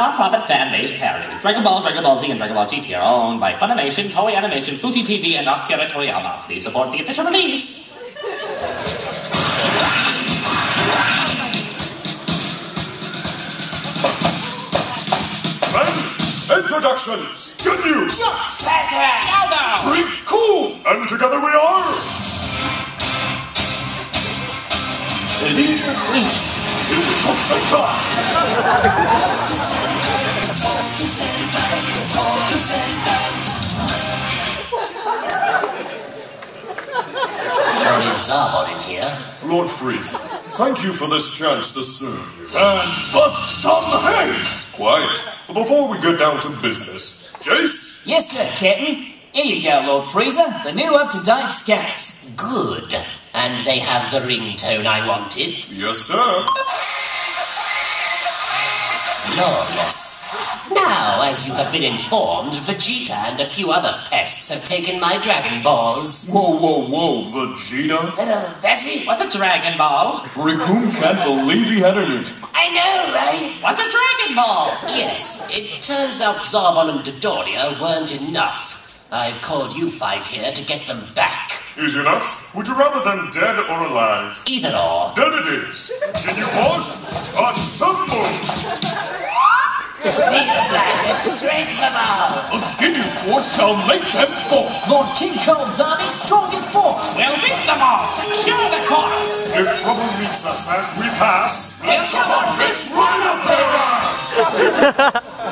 non-profit fan-based parody. Dragon Ball, Dragon Ball Z, and Dragon Ball GT are all owned by Funimation, Toei Animation, Fuji TV, and Akira Toriyama. Please support the official release. Introductions. Good news. Pretty cool. And together we are. Zarbon in here. Lord Freeze, thank you for this chance to serve you. And but some haste. Quite. But before we get down to business, Jeice, Yes, sir, Captain. Here you go, Lord Frieza. The new up-to-date scanners. Good. And they have the ringtone I wanted. yes, sir. Marvelous. Now, as you have been informed, Vegeta and a few other pests have taken my Dragon Balls. Whoa, whoa, whoa, Vegeta. Hello, Veggie. What's a Dragon Ball? Recoome can't believe he had an inning. I know, right? What's a Dragon Ball? Yes, it turns out Zarbon and Dodoria weren't enough. I've called you five here to get them back. Easy enough. Would you rather them dead or alive? Either or. Dead it is. Ginyu Force? Assemble! Need a them all. A Ginyu Force shall make them fall. Lord King Kong's army, strongest force. We'll beat them all. Secure the course. If trouble meets us as we pass, We'll shove our fist right up their ass!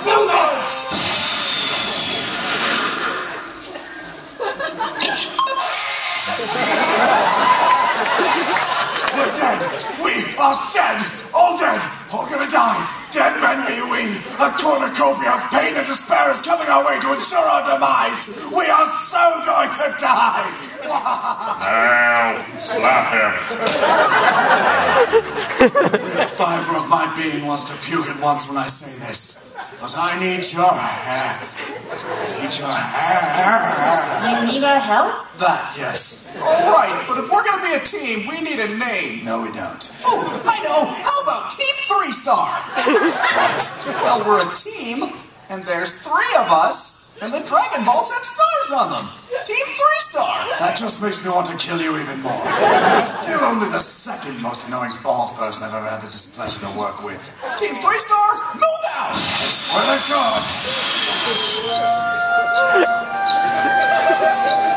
Bulldogs! We're dead. We are dead. All dead. All gonna die. Dead men be we. A cornucopia of pain and despair is coming our way to ensure our demise. We are so going to die. Now, slap him. the fiber of my being wants to puke at once when I say this. But I need your hair. I need your hair. You need our help? That, yes. All right, but if we're gonna be a team, we need a name. No, we don't. Oh, I know. How about Team Three Star? Well, we're a team, and there's three of us, and the Dragon Balls have stars on them. Team Three Star. That just makes me want to kill you even more. You're still only the second most annoying bald person I've ever had the displeasure to work with. Team Three Star, move out. Swear to God.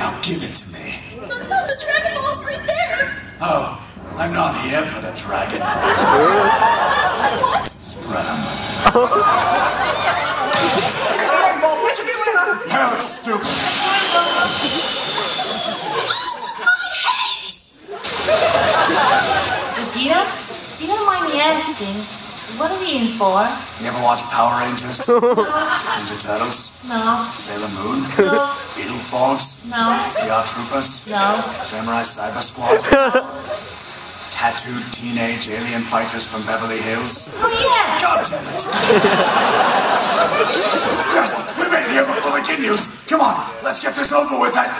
Now give it to me. The Dragon Ball's right there! Oh, I'm not here for the Dragon Ball. What? Spread 'em. Dragon Ball, mention me later. Hell, it's stupid. Oh, Vegeta? If you don't mind me asking, what are we in for? You ever watch Power Rangers? Ninja Turtles? No, Sailor Moon? no, Beetleborgs? no, VR Troopers? no. Samurai Cyber Squad? Tattooed teenage alien fighters from Beverly Hills? Oh yeah! God damn it! yes, we made it here before the Ginyus! Come on, let's get this over with and...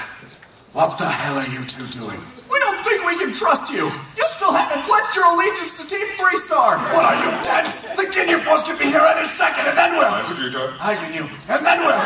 What the hell are you two doing? We don't think we can trust you. You still haven't pledged your allegiance to Team Three Star. What are you, dense? The Ginyu Force could be here any second, and then we'll... Vegeta. Hi, Ginyu. And then we'll...